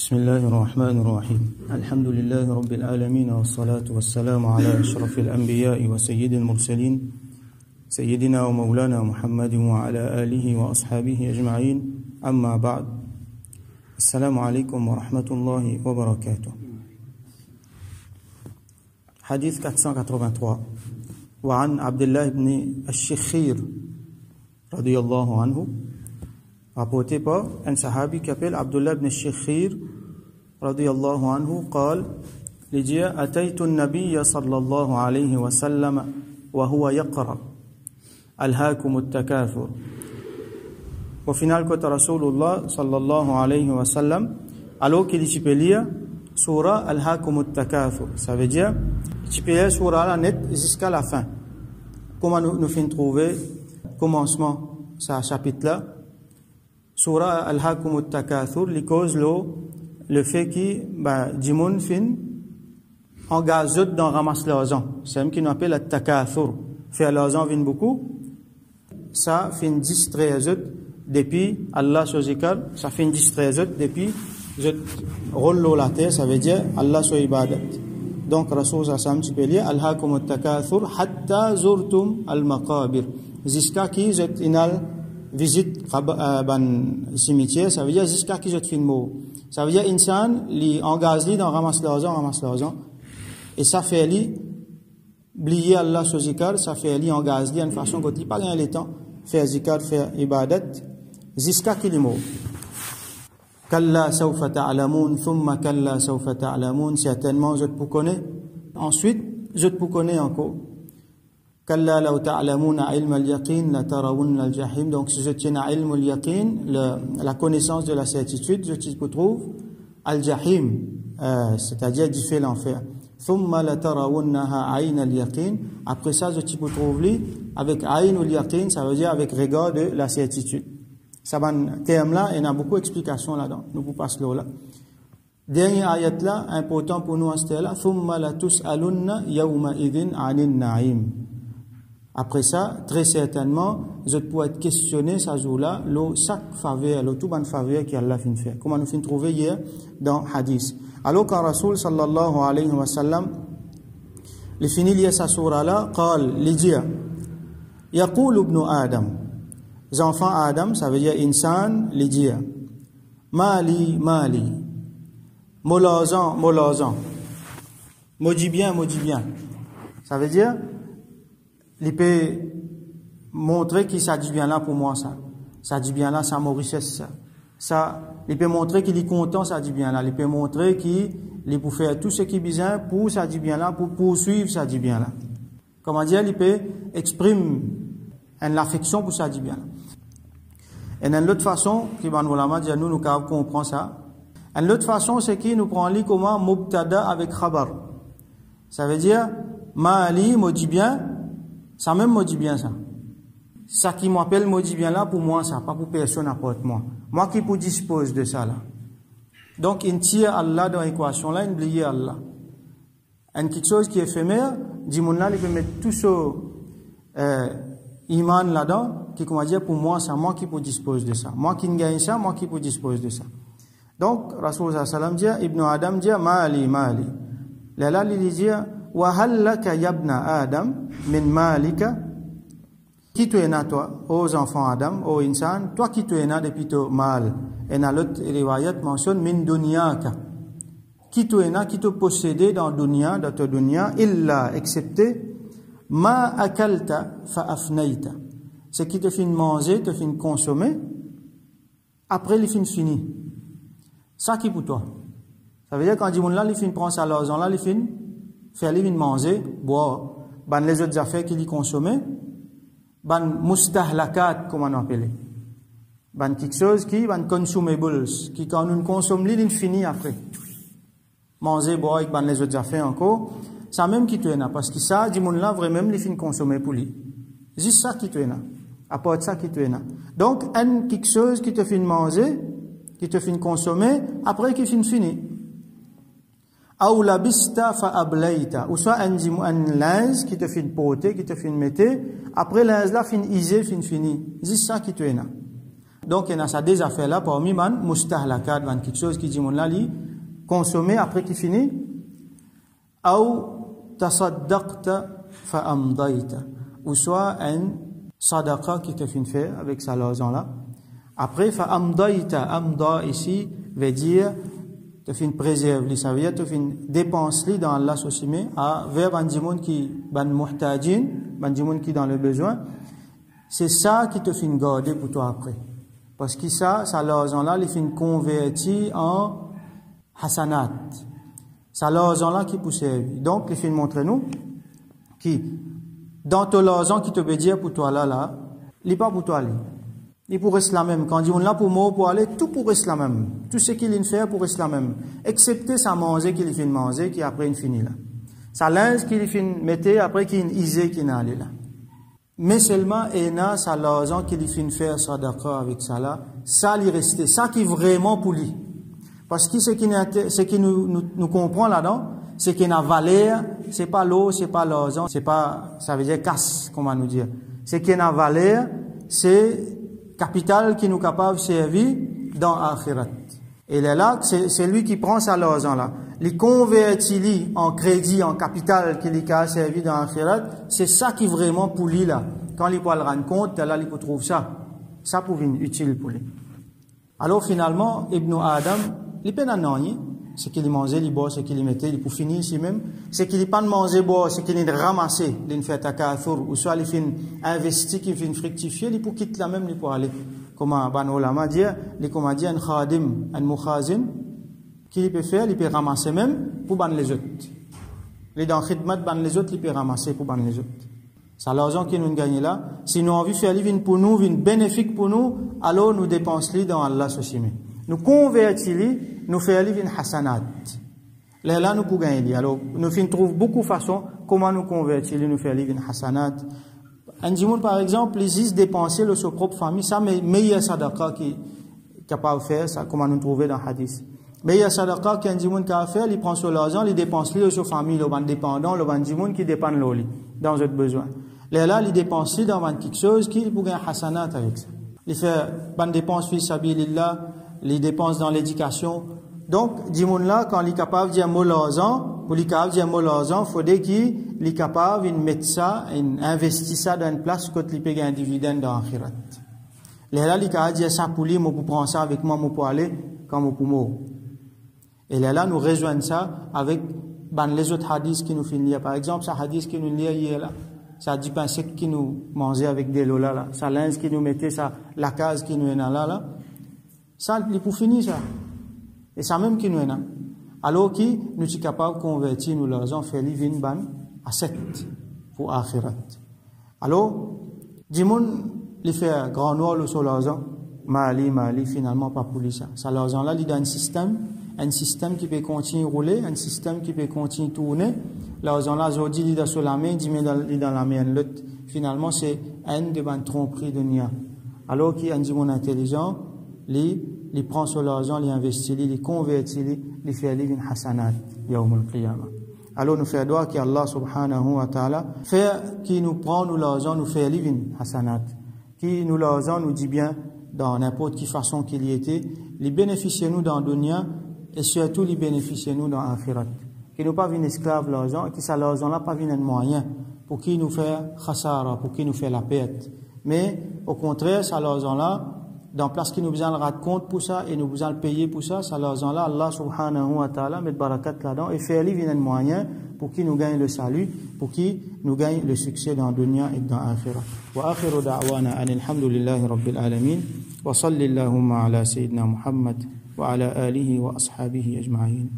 بسم الله الرحمن الرحيم. الحمد لله رب العالمين والصلاة والسلام على أشرف الأنبياء وسيد المرسلين سيدنا ومولانا محمد وعلى آله وأصحابه أجمعين. أما بعد السلام عليكم ورحمة الله وبركاته. حديث 483 وعن عبد الله بن الشخير رضي الله عنه. Rapporté par un sahabi qui appelle Abdullah ibn Shikhir رضي الله عنه قال لجي أتيت النبي صلى الله عليه وسلم وهو يقرأ. ألهاكم التكاثر. وفينال كوت رسول الله صلى الله عليه وسلم ألو كي لشبيليا سورة ألهاكم التكاثر. سابجيا لشبيليا سورة على نت جسكا لفن كما نفين تروفي كما اسمه سا شابتلا سورة ألهاكم التكاثر لكوز لو le fait que bah, Jimoun fin engage dans ramasse l'argent. C'est qui nous appelle le Takathur. Faire l'argent vient beaucoup. Ça fin distraire depuis Allah sur ça fin distraire depuis je roule la terre, ça veut dire Allah sur ibadat. Donc Rasul peux lire Al-Hakum Takathur hatta zurtum al-maqabir. Jusqu'à qui je inal visite euh, ban cimetière, ça veut dire jusqu'à qui je te mot. Ça veut dire insan li engage li dans ramasse l'argent, ramasse l'argent. Et ça fait li oublier Allah sur zikar, ça fait li engage li en façon que pas gagner le temps faire zikar, faire ibadat qui mot. Kalla sawfa ta'lamun, thumma kalla sawfa ta'lamun, certainement je te connais. Ensuite, je te connais encore. Kalla law ta'lamuna ilm al-yaqin la tarawunna. Donc, si je tiens à ilm al-yaqin, la connaissance de la certitude, je trouve al-jahim, euh, c'est-à-dire du fait l'enfer. Thumma la tarawunnaha ayn al-yaqin. Après ça, je trouve lui avec ayn al-yaqin, ça veut dire avec regard de la certitude. Ça va terme là, il y a beaucoup d'explications là-dedans. Nous vous passons là. là. Dernier ayat là, important pour nous en ce là. Thumma la tus'alunna yawma idhin anin na'im. après ça, très certainement, je peux être questionné ce jour-là, le chaque faveur, le tout bon faveur qu'Allah fin fait. Comment nous fin trouver hier dans Hadith. Alors quand Rasul sallallahu alayhi wa sallam, il finit lié sa surah-là, قال, il dit, يقول ابن Adam, les enfants Adam, ça veut dire insan, il dit, mali, mali, molazan, molazan, maudit bien, maudit bien. Ça veut dire, il peut montrer qu'il s'agit bien là pour moi ça. Ça dit bien là, ça ça. Ça, il peut montrer qu'il est content, ça dit bien là. Il peut montrer qu'il peut faire tout ce qui est besoin pour ça dit bien là, pour poursuivre ça dit bien là. Comment dire, il peut exprimer une affection pour ça dit bien là. Et d'une autre façon, qui nous dire, nous, nous comprendre ça. Une autre façon, c'est qu'il nous prend lit comment mubtada avec khabar. Ça veut dire, ma'ali, dit bien, ça même me dit bien ça. Ça qui m'appelle me dit bien là pour moi ça, pas pour personne apporte moi. Moi qui vous dispose de ça là. Donc il tire Allah dans l'équation là, il oublie Allah. Une quelque chose qui est éphémère, dit mon là, il peut mettre tout ce euh, iman là-dedans, qui comment dire pour moi ça, moi qui vous dispose de ça. Moi qui gagne ça, moi qui vous dispose de ça. Donc Rasul sallam dit, Ibn Adam dit, mali mali. Là il dit wa hal adam min malika? Qui tu es toi aux enfants adam ô insan? Toi qui tu es depuis ton mal. Et dans l'autre mentionne min dunyaka. Qui tu es na qui te possédé dans dunya dans ta dunya? Illa excepté ma akalta fa afnaita. Ce qui te fin manger te fin consommer? Après les fin fini. Ça qui pour toi? Ça veut dire quand dit là les fin prend sa là les fin faire les manger, boire, ban les autres affaires qu'il y consommer, ban mustahlakat, comme on appelle. Ban quelque chose qui, ban consumables, qui quand on consomme, il finit après. Manger, boire, ban les autres affaires encore, ça même qui te parce que ça, dit mon là, vraiment, il finit consommer pour lui. Juste ça qui te À part ça qui te Donc, un quelque chose qui te finit manger, qui te finit consommer, après qui finit fini ou labista fa ablaita ou soit un, un qui te fait porter qui te fait mettre après linge là fin isé fin fini. C'est ça qui te est Donc, il y a des affaires là, parmi man, mustahlakat, quelque chose qui dit, mon là, consommer après qu'il finit, ou tasaddaqta fa'amdaita, ou soit un sadaqa qui te fait faire avec sa l'argent là. Après, fa'amdaita, amda ici veut dire, te fin préserve, ça veut dire, fin dépense dans Allah soucimé, à vers qui, ban muhtajin, qui dans le besoin, c'est ça qui te fait garder pour toi après. Parce que ça, ça l'argent-là, il fait converti en hasanat. Ça l'argent-là qui pousse Donc, il fait montrer nous qui, dans ton l'argent qui te veut dire pour toi là, là, n'est pas pour toi aller. Il pourrait la même. Quand on là pour moi, pour aller, tout pourrait la même. Tout ce qu'il fait pourrait la même. Excepté sa manger qu'il fait manger, qui après il finit là. Sa linge qu'il fait mettre, après qu'il isé qui n'a là mais seulement ena sa l'argent qu'il fin faire ça d'accord avec ça là ça lui rester ça qui vraiment pour lui parce que ce qui ce qui nous nous, nous comprend là-dedans c'est qu'il n'a valeur c'est pas l'eau c'est pas l'argent c'est pas ça veut dire casse comment nous dire c'est qu'il n'a valeur c'est capital qui nous capable de servir dans l'akhirat et là c'est lui qui prend sa l'argent là les convertit en crédit, en capital qu'il a servi dans l'akhirat, c'est ça qui vraiment pour lui là. Quand il peut le rendre compte, là il peut trouver ça. Ça pour être utile pour lui. Alors finalement, Ibn Adam, il peut C'est qu'il mangeait, il boit, c'est qu'il mettait, pour finir ici même. C'est qu'il pas manger, boire, c'est qu'il ramassé, il fait takathur, ou soit il fait investi, il fait fructifier, il pour quitter la même, il pour aller. Comme ban ulama dit, il comme dit un khadim, un mukhazin, qu'il peut faire, il peut ramasser même pour ban les autres. Les dans khidmat ban les autres, il peut ramasser pour ban les autres. C'est l'argent qui nous gagne là. Si nous envie de faire vin pour nous, vin bénéfique pour nous, alors nous dépensons dans Allah soucime. Nous convertissons, nous faisons vin hasanat. Là, nous pouvons. Alors, nous trouvons beaucoup de façons comment nous convertir, nous faire vin hasanat. Un par exemple, ils disent dépenser le sa propre famille, ça, mais meilleur sadaqa qui capable de faire, ça, comment nous trouver dans le hadith. A sadaqa qu'un dimoun qui a fait, il prend son argent, il dépense lui sa famille, le ban dépendant, le ban dimoun qui dépend de lui, dans notre besoin. Là, là, il dépense dans quelque chose qui peut gagner hasanat avec ça. Il fait ban dépense fils sabilillah, il dépense dans l'éducation. Donc, dimoun là, quand est capable dire l'argent, pour il est capable dire mot l'argent, il faudrait qu'il est capable de mettre ça, d'investir ça dans une place que peut gagner un dividende dans l'akhirat. Là, là, est capable dire ça pour lui, moi pour prendre ça avec moi, moi pour aller, quand moi pour moi. Et là, nous rejoignons ça avec ben, les autres hadiths qui nous finissent. Par exemple, ce hadith qui nous lit hier là, ça dit pas ce qui nous mangeait avec des lolas là, ça linge qui nous mettait, ça, la case qui nous est là là, ça, il pour finir ça. Et ça même qui nous est là. Alors qui nous sommes capables de convertir nous l'argent, faire vin ban à 7 pour akhirat. Alors, dis-moi, il fait grand noir sur l'argent, mali, mali, finalement pas pour lui ça. Ça l'argent là, il dans un système un système qui peut continuer à rouler, un système qui peut continuer à tourner. L'argent là, aujourd'hui, il est sur la main, il est dans la main l'autre. Finalement, c'est un de bonnes tromperies de Nia. Alors qu'il y a un mon intelligent, il, il prend sur l'argent, il investit, il convertit, il fait aller une hasanat, yawm al-qiyamah. Alors nous faisons droit qu'Allah subhanahu wa ta'ala fait qui nous prend nous l'argent, nous fait aller une hasanat. Qui nous l'argent nous dit bien dans n'importe quelle façon qu'il y était, les bénéficier nous dans dunya, et surtout les bénéficier nous dans l'akhirat. Qui nous pas une esclave l'argent, qui ça l'argent là pas un moyen pour qui nous fait khasara, pour qui nous fait la perte. Mais au contraire, ça l'argent là, donc parce qu'ils nous faisant le raconte pour ça et nous faisant le payer pour ça, ça leur en là, Allah subhanahu wa ta'ala met barakat là-dedans et fait aller un moyen pour qu'ils nous gagnent le salut, pour qu'ils nous gagnent le succès dans le dunya et dans akhirah. Wa akhiru da'wana alhamdulillahi rabbil alamin wa salli ala sayyidina Muhammad wa ala alihi wa ashabihi ajma'in.